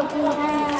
อบคุณค่ะ